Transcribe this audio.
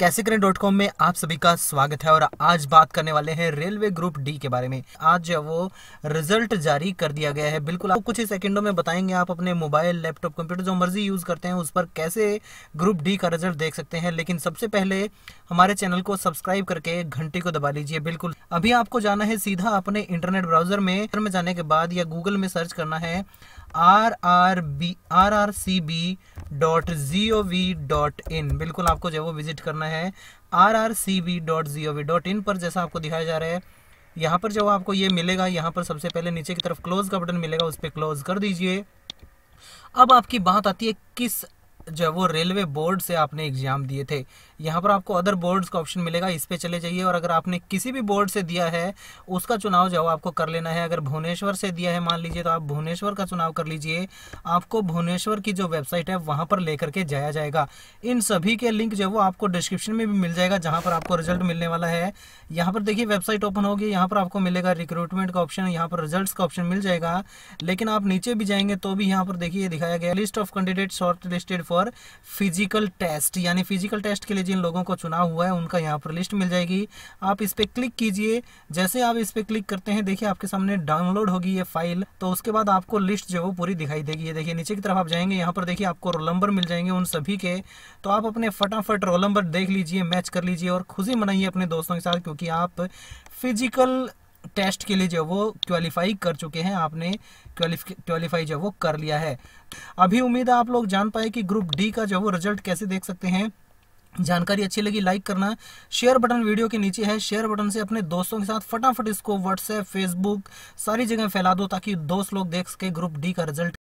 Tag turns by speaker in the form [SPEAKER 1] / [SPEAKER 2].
[SPEAKER 1] कैसे करें dot com में आप सभी का स्वागत है और आज बात करने वाले हैं रेलवे ग्रुप डी के बारे में। आज वो रिज़ल्ट जारी कर दिया गया है। बिल्कुल आप कुछ ही सेकंडों में बताएँगे आप अपने मोबाइल, लैपटॉप, कंप्यूटर, जो मर्ज़ी यूज़ करते हैं, उस पर कैसे ग्रुप डी का रिज़ल्ट देख सकते हैं। लेकिन सबसे पहले हमारे चैनल को सब्सक्राइब करके घंटी को दबा लीजिए। बिल्कुल, अभी आपको जाना है सीधा अपने इंटरनेट ब्राउज़र में जाने के बाद या गूगल में सर्च करना है R R B R R C B dot G O V dot in बिल्कुल आपको जो है वो विज़िट करना है। R R C B dot G O V dot in पर जैसा आपको दिखाया जा रहा है। यहाँ पर जो आपको ये मिलेगा, यहाँ पर सबसे पहले नीचे की तरफ़ क्लोज का बटन मिलेगा, उस पर क्लोज कर दीजिए। अब आपकी बात आती है किस जो वो रेलवे बोर्ड से आपने एग्ज़ाम दिए थे। यहाँ पर आपको अदर बोर्ड्स का ऑप्शन मिलेगा, इस पे चले जाइए और अगर आपने किसी भी बोर्ड से दिया है, उसका चुनाव जो आपको कर लेना है। अगर भुवनेश्वर से दिया है, मान लीजिए तो आप भुवनेश्वर का चुनाव कर लीजिए। आपको भुवनेश्वर की जो वेबसाइट है, वहाँ पर लेकर के जाया जाएगा। इन सभी के लिंक जो है वो आपको डिस्क्रिप्शन में भी मिल जाएगा, जहाँ पर आपको रिज़ल्ट मिलने वाला है। यहाँ पर देखिए वेबसाइट ओपन होगी, यहाँ पर आपको मिलेगा रिक्रूटमेंट का ऑप्शन यहाँ पर रिज़ल्ट का ऑप्शन मिल जाएगा। लेकिन आप नीचे भी जाएँगे तो भी यहाँ पर देखिए दिखाया गया list of candidate shortlisted for physical test यानी फ़िज़िकल टेस्ट के लिए जिन लोगों को चुनाव हुआ है, उनका यहाँ पर लिस्ट मिल जाएगी। आप इस पर क्लिक कीजिए। जैसे आप इस पर क्लिक करते हैं, देखिए आपके सामने डाउनलोड होगी ये फ़ाइल तो उसके बाद आपको लिस्ट जो वो पूरी दिखाई देगी। देखिए, नीचे की तरफ़ आप जाएँगे, यहाँ पर देखिए आपको रोल नंबर मिल जाएँगे उन सभी के। तो आप अपने फटाफट रोल नंबर देख लीजिए मैच कर लीजिए और खुशी मनाइए अपने दोस्तों के साथ, क्योंकि आप फ़िज़िकल टेस्ट के लिए जो वो क्वालिफाई कर चुके हैं, आपने क्वालिफाई जो वो कर लिया है। अभी उम्मीद है आप लोग जान पाए कि ग्रुप डी का जो वो रिज़ल्ट कैसे देख सकते हैं। जानकारी अच्छी लगी, लाइक करना। शेयर बटन वीडियो के नीचे है, शेयर बटन से अपने दोस्तों के साथ फटाफट इसको व्हाट्सएप फेसबुक सारी जगह फैला दो ताकि दोस्त लोग देख सके ग्रुप डी का रिज़ल्ट।